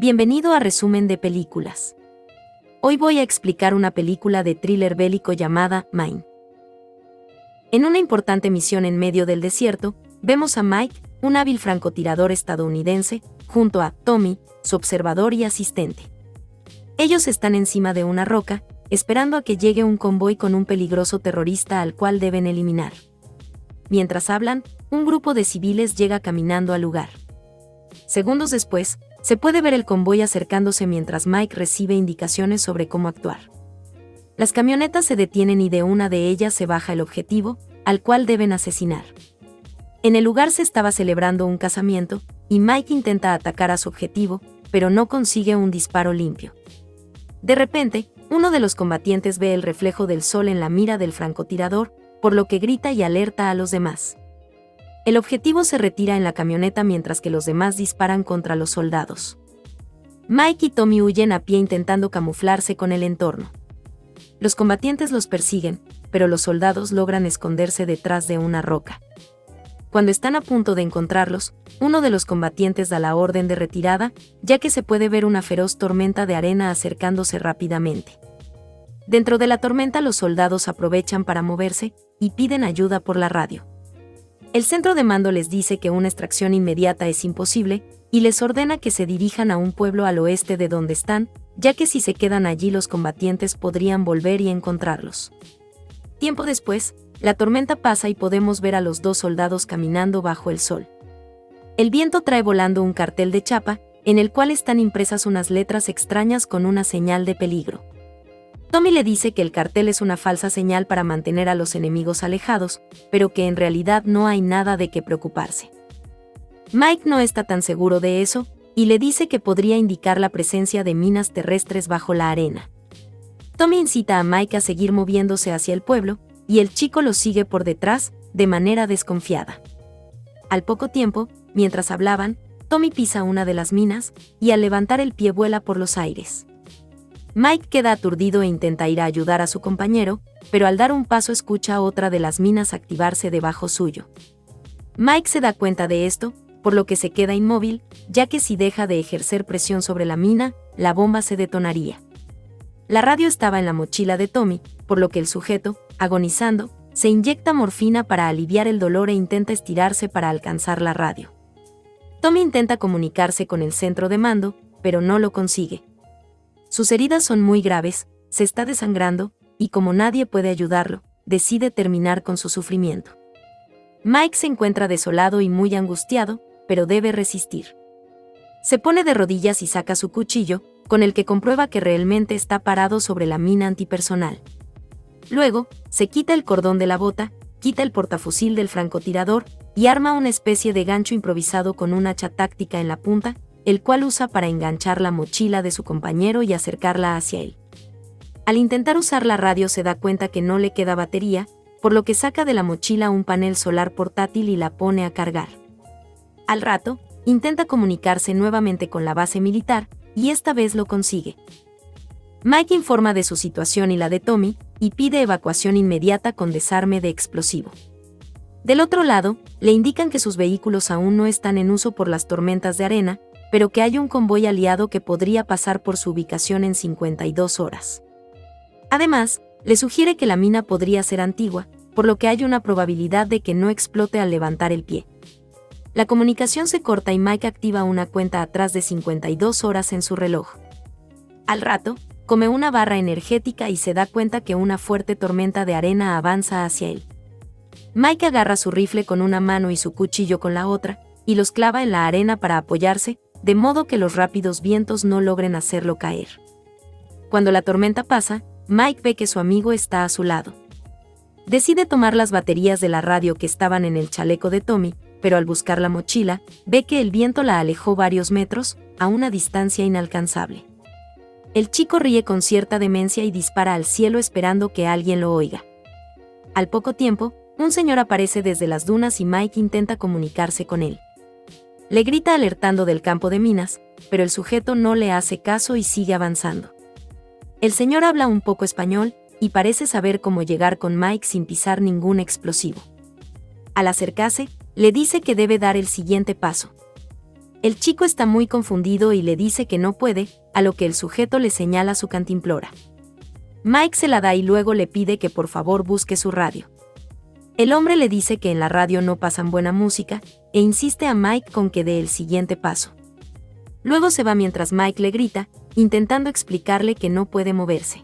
Bienvenido a Resumen de Películas. Hoy voy a explicar una película de thriller bélico llamada Mine. En una importante misión en medio del desierto, vemos a Mike, un hábil francotirador estadounidense, junto a Tommy, su observador y asistente. Ellos están encima de una roca, esperando a que llegue un convoy con un peligroso terrorista al cual deben eliminar. Mientras hablan, un grupo de civiles llega caminando al lugar. Segundos después, se puede ver el convoy acercándose mientras Mike recibe indicaciones sobre cómo actuar. Las camionetas se detienen y de una de ellas se baja el objetivo, al cual deben asesinar. En el lugar se estaba celebrando un casamiento, y Mike intenta atacar a su objetivo, pero no consigue un disparo limpio. De repente, uno de los combatientes ve el reflejo del sol en la mira del francotirador, por lo que grita y alerta a los demás. El objetivo se retira en la camioneta mientras que los demás disparan contra los soldados. Mike y Tommy huyen a pie intentando camuflarse con el entorno. Los combatientes los persiguen, pero los soldados logran esconderse detrás de una roca. Cuando están a punto de encontrarlos, uno de los combatientes da la orden de retirada, ya que se puede ver una feroz tormenta de arena acercándose rápidamente. Dentro de la tormenta los soldados aprovechan para moverse y piden ayuda por la radio. El centro de mando les dice que una extracción inmediata es imposible y les ordena que se dirijan a un pueblo al oeste de donde están, ya que si se quedan allí los combatientes podrían volver y encontrarlos. Tiempo después, la tormenta pasa y podemos ver a los dos soldados caminando bajo el sol. El viento trae volando un cartel de chapa, en el cual están impresas unas letras extrañas con una señal de peligro. Tommy le dice que el cartel es una falsa señal para mantener a los enemigos alejados, pero que en realidad no hay nada de qué preocuparse. Mike no está tan seguro de eso, y le dice que podría indicar la presencia de minas terrestres bajo la arena. Tommy incita a Mike a seguir moviéndose hacia el pueblo, y el chico lo sigue por detrás, de manera desconfiada. Al poco tiempo, mientras hablaban, Tommy pisa una de las minas, y al levantar el pie vuela por los aires. Mike queda aturdido e intenta ir a ayudar a su compañero, pero al dar un paso escucha otra de las minas activarse debajo suyo. Mike se da cuenta de esto, por lo que se queda inmóvil, ya que si deja de ejercer presión sobre la mina, la bomba se detonaría. La radio estaba en la mochila de Tommy, por lo que el sujeto, agonizando, se inyecta morfina para aliviar el dolor e intenta estirarse para alcanzar la radio. Tommy intenta comunicarse con el centro de mando, pero no lo consigue. Sus heridas son muy graves, se está desangrando, y como nadie puede ayudarlo, decide terminar con su sufrimiento. Mike se encuentra desolado y muy angustiado, pero debe resistir. Se pone de rodillas y saca su cuchillo, con el que comprueba que realmente está parado sobre la mina antipersonal. Luego, se quita el cordón de la bota, quita el portafusil del francotirador y arma una especie de gancho improvisado con un hacha táctica en la punta, el cual usa para enganchar la mochila de su compañero y acercarla hacia él. Al intentar usar la radio se da cuenta que no le queda batería, por lo que saca de la mochila un panel solar portátil y la pone a cargar. Al rato, intenta comunicarse nuevamente con la base militar, y esta vez lo consigue. Mike informa de su situación y la de Tommy, y pide evacuación inmediata con desarme de explosivo. Del otro lado, le indican que sus vehículos aún no están en uso por las tormentas de arena, pero que hay un convoy aliado que podría pasar por su ubicación en 52 horas. Además, le sugiere que la mina podría ser antigua, por lo que hay una probabilidad de que no explote al levantar el pie. La comunicación se corta y Mike activa una cuenta atrás de 52 horas en su reloj. Al rato, come una barra energética y se da cuenta que una fuerte tormenta de arena avanza hacia él. Mike agarra su rifle con una mano y su cuchillo con la otra, y los clava en la arena para apoyarse, de modo que los rápidos vientos no logren hacerlo caer. Cuando la tormenta pasa, Mike ve que su amigo está a su lado. Decide tomar las baterías de la radio que estaban en el chaleco de Tommy, pero al buscar la mochila, ve que el viento la alejó varios metros, a una distancia inalcanzable. El chico ríe con cierta demencia y dispara al cielo esperando que alguien lo oiga. Al poco tiempo, un señor aparece desde las dunas y Mike intenta comunicarse con él. Le grita alertando del campo de minas, pero el sujeto no le hace caso y sigue avanzando. El señor habla un poco español, y parece saber cómo llegar con Mike sin pisar ningún explosivo. Al acercarse, le dice que debe dar el siguiente paso. El chico está muy confundido y le dice que no puede, a lo que el sujeto le señala su cantimplora. Mike se la da y luego le pide que por favor busque su radio. El hombre le dice que en la radio no pasan buena música, e insiste a Mike con que dé el siguiente paso. Luego se va mientras Mike le grita, intentando explicarle que no puede moverse.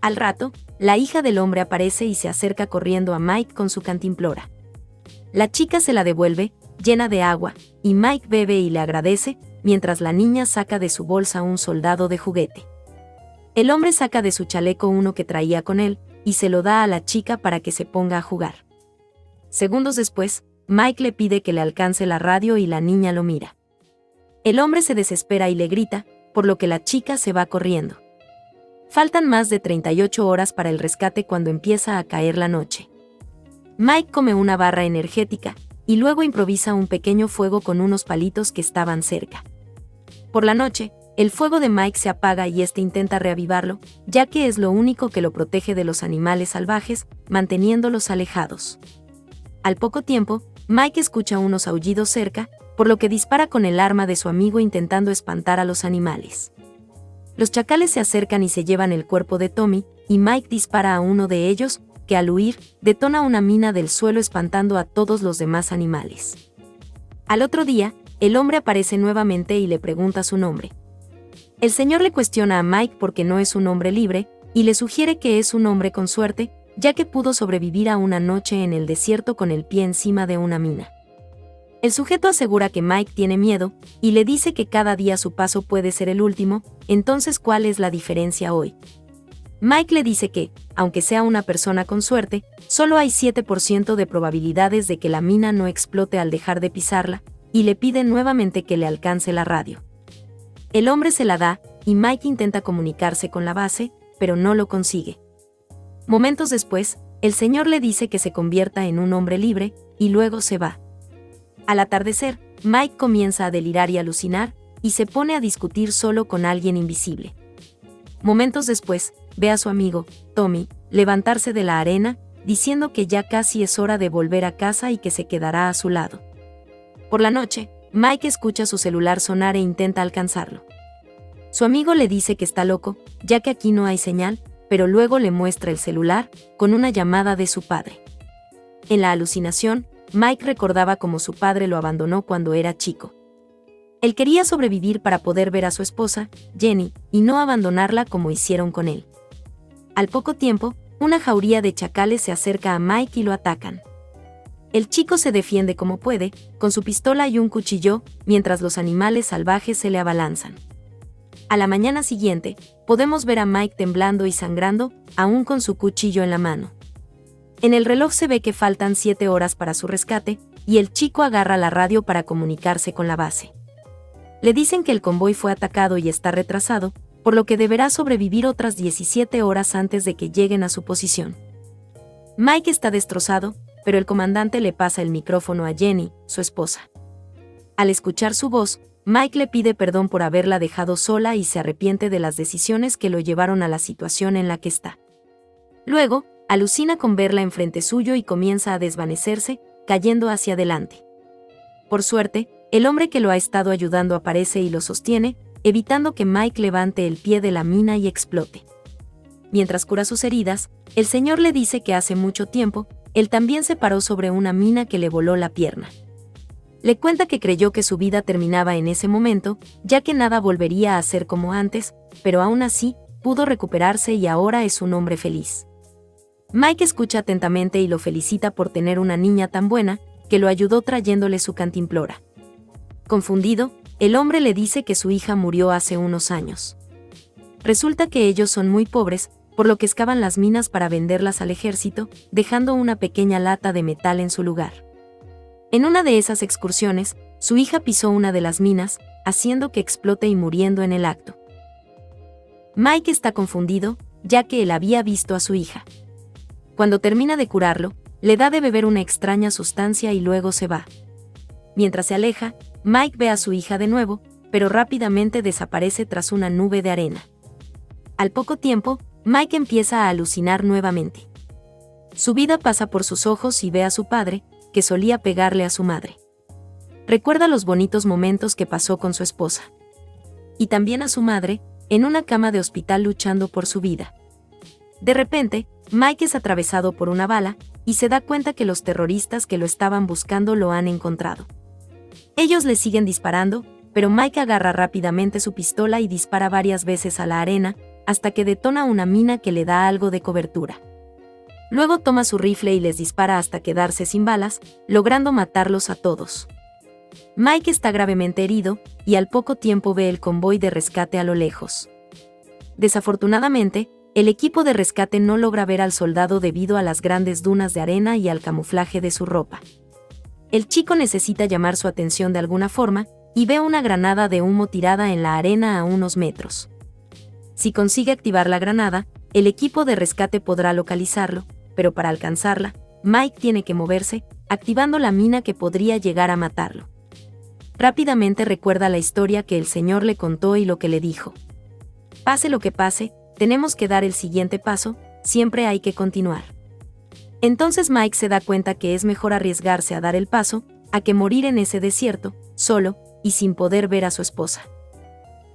Al rato, la hija del hombre aparece y se acerca corriendo a Mike con su cantimplora. La chica se la devuelve, llena de agua, y Mike bebe y le agradece, mientras la niña saca de su bolsa un soldado de juguete. El hombre saca de su chaleco uno que traía con él, y se lo da a la chica para que se ponga a jugar. Segundos después, Mike le pide que le alcance la radio y la niña lo mira. El hombre se desespera y le grita, por lo que la chica se va corriendo. Faltan más de 38 horas para el rescate cuando empieza a caer la noche. Mike come una barra energética, y luego improvisa un pequeño fuego con unos palitos que estaban cerca. Por la noche, el fuego de Mike se apaga y este intenta reavivarlo, ya que es lo único que lo protege de los animales salvajes, manteniéndolos alejados. Al poco tiempo, Mike escucha unos aullidos cerca, por lo que dispara con el arma de su amigo intentando espantar a los animales. Los chacales se acercan y se llevan el cuerpo de Tommy, y Mike dispara a uno de ellos, que al huir, detona una mina del suelo espantando a todos los demás animales. Al otro día, el hombre aparece nuevamente y le pregunta su nombre. El señor le cuestiona a Mike porque no es un hombre libre, y le sugiere que es un hombre con suerte, ya que pudo sobrevivir a una noche en el desierto con el pie encima de una mina. El sujeto asegura que Mike tiene miedo, y le dice que cada día su paso puede ser el último, entonces ¿cuál es la diferencia hoy? Mike le dice que, aunque sea una persona con suerte, solo hay 7% de probabilidades de que la mina no explote al dejar de pisarla, y le pide nuevamente que le alcance la radio. El hombre se la da, y Mike intenta comunicarse con la base, pero no lo consigue. Momentos después, el señor le dice que se convierta en un hombre libre, y luego se va. Al atardecer, Mike comienza a delirar y alucinar, y se pone a discutir solo con alguien invisible. Momentos después, ve a su amigo, Tommy, levantarse de la arena, diciendo que ya casi es hora de volver a casa y que se quedará a su lado. Por la noche, Mike escucha su celular sonar e intenta alcanzarlo. Su amigo le dice que está loco, ya que aquí no hay señal, pero luego le muestra el celular, con una llamada de su padre. En la alucinación, Mike recordaba cómo su padre lo abandonó cuando era chico. Él quería sobrevivir para poder ver a su esposa, Jenny, y no abandonarla como hicieron con él. Al poco tiempo, una jauría de chacales se acerca a Mike y lo atacan. El chico se defiende como puede, con su pistola y un cuchillo, mientras los animales salvajes se le abalanzan. A la mañana siguiente, podemos ver a Mike temblando y sangrando, aún con su cuchillo en la mano. En el reloj se ve que faltan siete horas para su rescate, y el chico agarra la radio para comunicarse con la base. Le dicen que el convoy fue atacado y está retrasado, por lo que deberá sobrevivir otras 17 horas antes de que lleguen a su posición. Mike está destrozado, pero el comandante le pasa el micrófono a Jenny, su esposa. Al escuchar su voz, Mike le pide perdón por haberla dejado sola y se arrepiente de las decisiones que lo llevaron a la situación en la que está. Luego, alucina con verla enfrente suyo y comienza a desvanecerse, cayendo hacia adelante. Por suerte, el hombre que lo ha estado ayudando aparece y lo sostiene, evitando que Mike levante el pie de la mina y explote. Mientras cura sus heridas, el señor le dice que hace mucho tiempo, él también se paró sobre una mina que le voló la pierna. Le cuenta que creyó que su vida terminaba en ese momento, ya que nada volvería a ser como antes, pero aún así, pudo recuperarse y ahora es un hombre feliz. Mike escucha atentamente y lo felicita por tener una niña tan buena, que lo ayudó trayéndole su cantimplora. Confundido, el hombre le dice que su hija murió hace unos años. Resulta que ellos son muy pobres, por lo que excavan las minas para venderlas al ejército, dejando una pequeña lata de metal en su lugar. En una de esas excursiones, su hija pisó una de las minas, haciendo que explote y muriendo en el acto. Mike está confundido, ya que él había visto a su hija. Cuando termina de curarlo, le da de beber una extraña sustancia y luego se va. Mientras se aleja, Mike ve a su hija de nuevo, pero rápidamente desaparece tras una nube de arena. Al poco tiempo, Mike empieza a alucinar nuevamente. Su vida pasa por sus ojos y ve a su padre, que solía pegarle a su madre. recuerda los bonitos momentos que pasó con su esposa. Y también a su madre, en una cama de hospital luchando por su vida. De repente, Mike es atravesado por una bala, y se da cuenta que los terroristas que lo estaban buscando lo han encontrado. Ellos le siguen disparando, pero Mike agarra rápidamente su pistola y dispara varias veces a la arena, hasta que detona una mina que le da algo de cobertura. Luego toma su rifle y les dispara hasta quedarse sin balas, logrando matarlos a todos. Mike está gravemente herido, y al poco tiempo ve el convoy de rescate a lo lejos. Desafortunadamente, el equipo de rescate no logra ver al soldado debido a las grandes dunas de arena y al camuflaje de su ropa. El chico necesita llamar su atención de alguna forma, y ve una granada de humo tirada en la arena a unos metros. Si consigue activar la granada, el equipo de rescate podrá localizarlo, pero para alcanzarla, Mike tiene que moverse, activando la mina que podría llegar a matarlo. Rápidamente recuerda la historia que el señor le contó y lo que le dijo. Pase lo que pase, tenemos que dar el siguiente paso, siempre hay que continuar. Entonces Mike se da cuenta que es mejor arriesgarse a dar el paso, a que morir en ese desierto, solo, y sin poder ver a su esposa.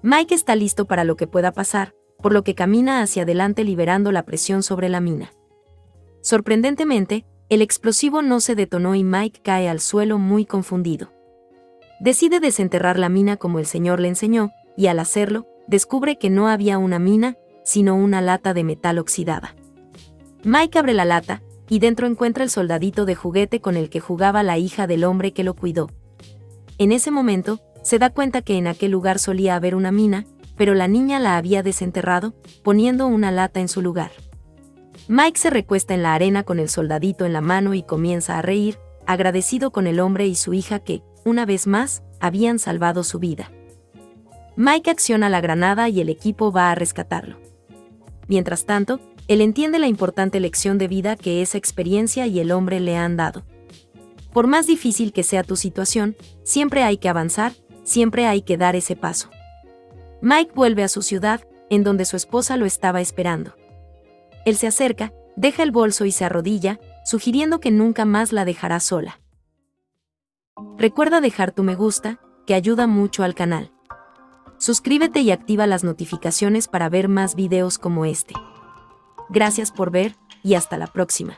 Mike está listo para lo que pueda pasar, por lo que camina hacia adelante liberando la presión sobre la mina. Sorprendentemente, el explosivo no se detonó y Mike cae al suelo muy confundido. Decide desenterrar la mina como el señor le enseñó, y al hacerlo, descubre que no había una mina, sino una lata de metal oxidada. Mike abre la lata, y dentro encuentra el soldadito de juguete con el que jugaba la hija del hombre que lo cuidó. En ese momento, se da cuenta que en aquel lugar solía haber una mina, pero la niña la había desenterrado, poniendo una lata en su lugar. Mike se recuesta en la arena con el soldadito en la mano y comienza a reír, agradecido con el hombre y su hija que, una vez más, habían salvado su vida. Mike acciona la granada y el equipo va a rescatarlo. Mientras tanto, él entiende la importante lección de vida que esa experiencia y el hombre le han dado. Por más difícil que sea tu situación, siempre hay que avanzar, siempre hay que dar ese paso. Mike vuelve a su ciudad, en donde su esposa lo estaba esperando. Él se acerca, deja el bolso y se arrodilla, sugiriendo que nunca más la dejará sola. Recuerda dejar tu me gusta, que ayuda mucho al canal. Suscríbete y activa las notificaciones para ver más videos como este. Gracias por ver, y hasta la próxima.